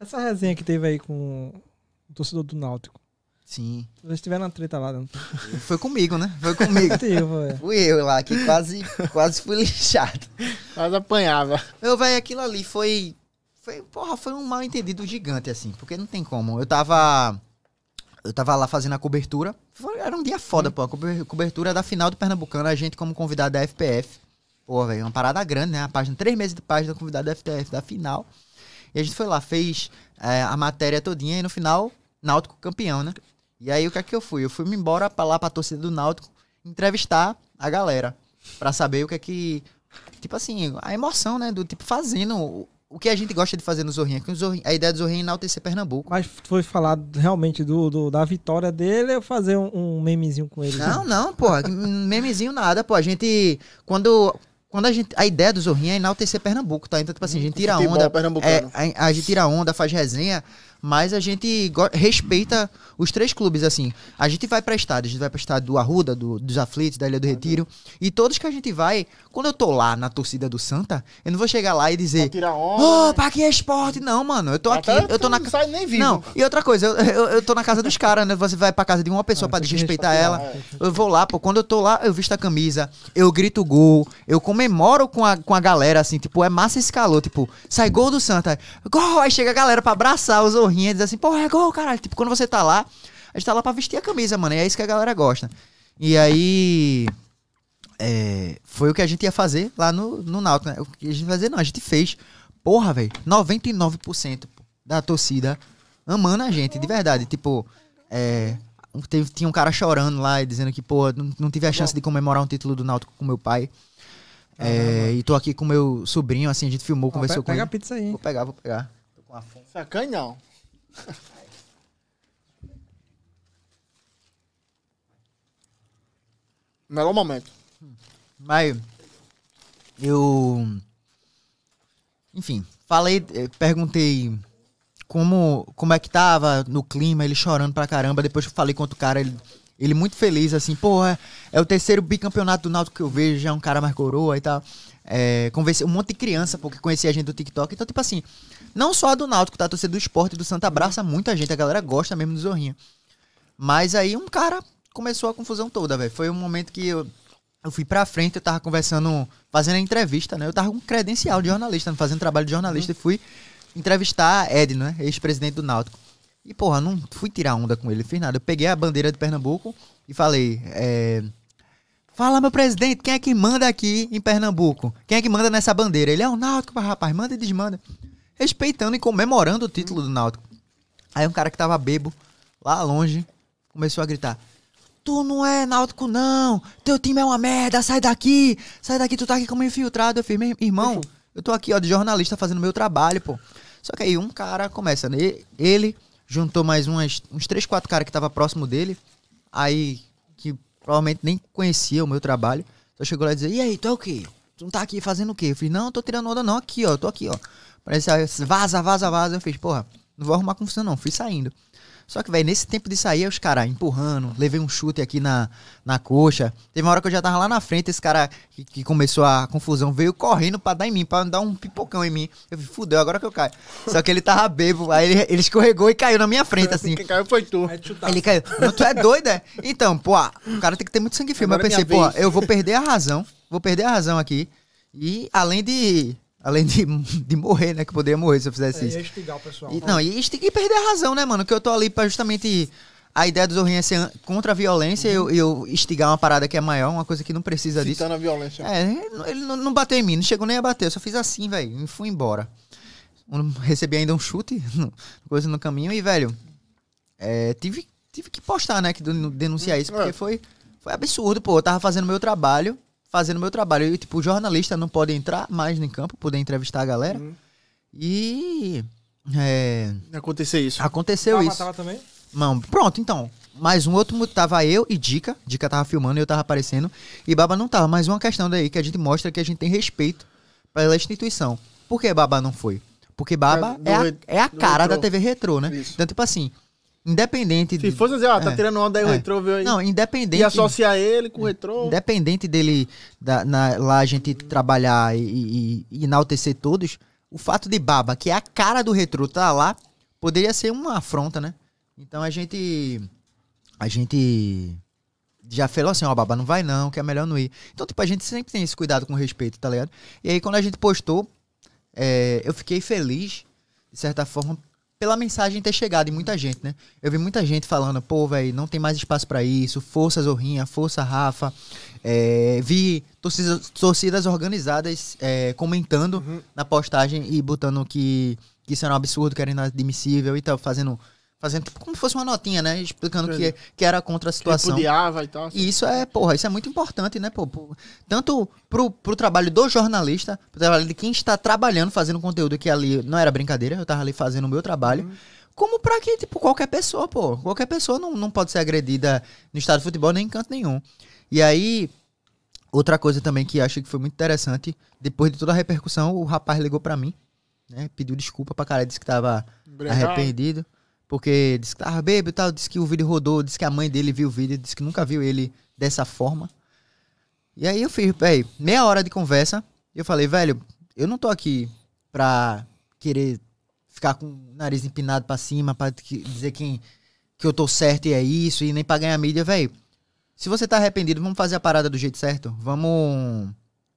Essa resenha que teve aí com o torcedor do Náutico. Sim. Vocês estiveram na treta lá, não? Foi comigo, né? Foi comigo. Teve, Fui eu lá, que quase, quase fui lixado. Mas apanhava. Meu, velho, aquilo ali foi. Foi, porra, foi um mal entendido gigante, assim. Porque não tem como. Eu tava. Eu tava lá fazendo a cobertura. Foi- era um dia foda, pô. A cober- cobertura da final do Pernambucano, a gente como convidado da FPF. Pô, velho, uma parada grande, né? A página, três meses de página convidado da FPF, da final. E a gente foi lá, fez é, a matéria todinha e no final, Náutico campeão, né? E aí o que é que eu fui? Eu fui me embora pra lá pra torcida do Náutico entrevistar a galera. Pra saber o que é que. Tipo assim, a emoção, né? Do tipo, fazendo o, o que a gente gosta de fazer no Zorrinha. Que Zorrinha a ideia do Zorrinha é enaltecer Pernambuco. Mas foi falado realmente do, do- da vitória dele ou fazer um, um memezinho com ele? Não, não, que Memezinho nada, pô. A gente. Quando. Quando a gente. A ideia do Zorrinha é enaltecer Pernambuco, tá? Então, tipo assim, a gente tira Futebol onda. É, a, a gente tira onda, faz resenha, mas a gente respeita os três clubes, assim. A gente vai pra estádio, a gente vai pra estádio do Arruda, do, dos Aflitos, da Ilha do Retiro. E todos que a gente vai, quando eu tô lá na torcida do Santa, eu não vou chegar lá e Pra dizer. tirar onda. Ô, pra que é esporte? Não, mano. Eu tô aqui, Até eu tô na. Não sai nem vivo. Não, e outra coisa, eu, eu, eu tô na casa dos caras, né? Você vai pra casa de uma pessoa Ah, pra desrespeitar respeitar, ela. é. Eu vou lá, pô. Quando eu tô lá, eu visto a camisa, eu grito gol, eu comemoro com a, com a galera, assim, tipo, é massa esse calor. Tipo, sai gol do Santa, gol! Aí chega a galera pra abraçar os orrinhos e dizer assim, porra, é gol, caralho. Tipo, quando você tá lá, a gente tá lá pra vestir a camisa, mano. E é isso que a galera gosta. E aí. é, foi o que a gente ia fazer lá no, no Náutico, né? O que a gente ia fazer, não, a gente fez. Porra, velho, 99% pô, da torcida amando a gente, de verdade. Tipo, é, teve- tinha um cara chorando lá e dizendo que, pô, não, não tive a chance de comemorar um título do Náutico com meu pai. É, e tô aqui com meu sobrinho, assim, a gente filmou, conversou pe- com pega a ele. pizza aí. Vou pegar, vou pegar. Com a fome. Sacanha não. Melhor momento. Mas eu. Enfim, falei, eh, perguntei como, como é que tava no clima, ele chorando pra caramba. Depois que eu falei com outro cara, ele, ele muito feliz, assim, pô, é, é o terceiro bicampeonato do Náutico que eu vejo, já é um cara mais coroa e tal. É, conversei um monte de criança, porque conhecia a gente do TikTok. Então, tipo assim, não só a do Náutico, tá? A torcida do esporte do Santa abraça muita gente, a galera gosta mesmo do Zorrinho. Mas aí um cara começou a confusão toda, velho. Foi um momento que eu, eu fui pra frente, eu tava conversando, fazendo a entrevista, né? Eu tava com credencial de jornalista, fazendo trabalho de jornalista, e fui entrevistar Ed, né? Ex-presidente do Náutico. E, porra, não fui tirar onda com ele, fiz nada. Eu peguei a bandeira de Pernambuco e falei, é... Fala, meu presidente, quem é que manda aqui em Pernambuco? Quem é que manda nessa bandeira? Ele é o Náutico, rapaz, manda e desmanda. Respeitando e comemorando o título do Náutico. Aí um cara que tava bebo, lá longe, começou a gritar: Tu não é náutico, não! Teu time é uma merda, sai daqui! Sai daqui, tu tá aqui como infiltrado. Eu fiz, "Meu irmão, eu tô aqui, ó, de jornalista fazendo meu trabalho, pô. Só que aí um cara começa, né? Ele juntou mais umas, uns três, quatro caras que tava próximo dele, aí que provavelmente nem conhecia o meu trabalho. Só chegou lá e dizia, e aí, tu é o quê? Tu não tá aqui fazendo o quê? Eu fiz, não, tô tirando onda não, aqui, ó, eu tô aqui, ó. Parece, aí, vaza, vaza, vaza. Eu fiz, porra, não vou arrumar confusão não, fui saindo. Só que, velho, nesse tempo de sair, os caras empurrando, levei um chute aqui na, na coxa. Teve uma hora que eu já tava lá na frente, esse cara que, que começou a confusão veio correndo pra dar em mim, pra dar um pipocão em mim. Eu falei, fudeu, agora que eu caio. Só que ele tava bebo, aí ele, ele escorregou e caiu na minha frente, assim. Quem caiu foi tu. Aí ele caiu. Não, tu é doido, é? Então, pô, ah, o cara tem que ter muito sangue frio. Mas eu é pensei, pô, vez. eu vou perder a razão. Vou perder a razão aqui. E além de. Além de, de morrer, né? Que poderia morrer se eu fizesse É, isso. ia instigar o pessoal. E, não, e, e perder a razão, né, mano? Que eu tô ali pra justamente. A ideia do Zorrinha é ser contra a violência e eu, eu instigar uma parada que é maior, uma coisa que não precisa disso. Citando a violência. É, ele não, não bateu em mim, não chegou nem a bater, eu só fiz assim, velho, e fui embora. Recebi ainda um chute, no- coisa no caminho, e, velho, é, tive, tive que postar, né, que den- denunciar isso, porque É. foi, foi absurdo, pô, eu tava fazendo meu trabalho, fazendo meu trabalho, e, tipo, o jornalista não pode entrar mais no campo, poder entrevistar a galera, Uhum. e, é, Acontecer isso. aconteceu Baba isso. tava também? Não, pronto, então. Mais um outro, tava eu e Dica. Dica tava filmando e eu tava aparecendo. E Baba não tava. Mais uma questão daí que a gente mostra que a gente tem respeito pela instituição. Por que Baba não foi? Porque Baba É, é, a, é a cara retrô. da TV Retrô, né? Isso. Então, tipo assim, independente Se de. fosse dizer, ó, tá É. tirando onda aí o É. retrô, viu aí? Não, independente. E associar ele com o retrô. Independente dele da- na- lá a gente trabalhar e, e- e enaltecer todos, o fato de Baba, que é a cara do retrô, tá lá, poderia ser uma afronta, né? Então a gente. A gente já falou assim, ó, Baba, não vai não, que é melhor não ir. Então, tipo, a gente sempre tem esse cuidado com respeito, tá ligado? E aí, quando a gente postou, é, eu fiquei feliz, de certa forma, pela mensagem ter chegado em muita gente, né? Eu vi muita gente falando, pô, velho, não tem mais espaço pra isso, força Zorrinha, força Rafa. É, vi torcidas, torcidas organizadas é, comentando na postagem e botando que, que isso era um absurdo, que era inadmissível e tal, fazendo, fazendo tipo, como se fosse uma notinha, né? Explicando que, que era contra a situação. Repudiava e tal. assim. E isso é, porra, isso é muito importante, né, pô? Tanto pro, pro trabalho do jornalista, pro trabalho de quem está trabalhando, fazendo conteúdo que ali não era brincadeira, eu tava ali fazendo o meu trabalho. Como pra que, tipo, qualquer pessoa, pô. Qualquer pessoa não, não pode ser agredida no estado de futebol nem em canto nenhum. E aí, outra coisa também que acho que foi muito interessante, depois de toda a repercussão, o rapaz ligou pra mim, né? Pediu desculpa pra cara, disse que tava arrependido. Porque disse que tava bêbado e tal, disse que o vídeo rodou, disse que a mãe dele viu o vídeo, disse que nunca viu ele dessa forma. E aí eu fiz, velho, meia hora de conversa, eu falei, velho, eu não tô aqui pra querer ficar com o nariz empinado pra cima, pra que- dizer quem, que eu tô certo e é isso, e nem pra ganhar mídia, velho. Se você tá arrependido, vamos fazer a parada do jeito certo. Vamos.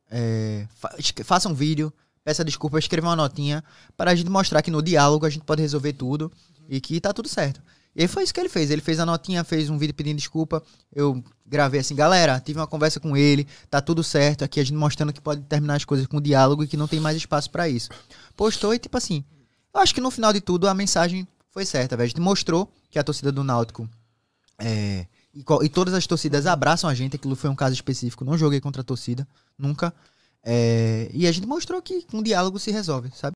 é, fa faça um vídeo, peça desculpa, escreva uma notinha, para a gente mostrar que no diálogo a gente pode resolver tudo e que tá tudo certo. E foi isso que ele fez. Ele fez a notinha, fez um vídeo pedindo desculpa. Eu gravei assim, galera, tive uma conversa com ele, tá tudo certo. Aqui a gente mostrando que pode terminar as coisas com diálogo e que não tem mais espaço pra isso. Postou e tipo assim, eu acho que no final de tudo a mensagem foi certa. A gente mostrou que a torcida do Náutico é, e, e todas as torcidas abraçam a gente. Aquilo foi um caso específico. Não joguei contra a torcida, nunca. É, e a gente mostrou que com diálogo se resolve, sabe?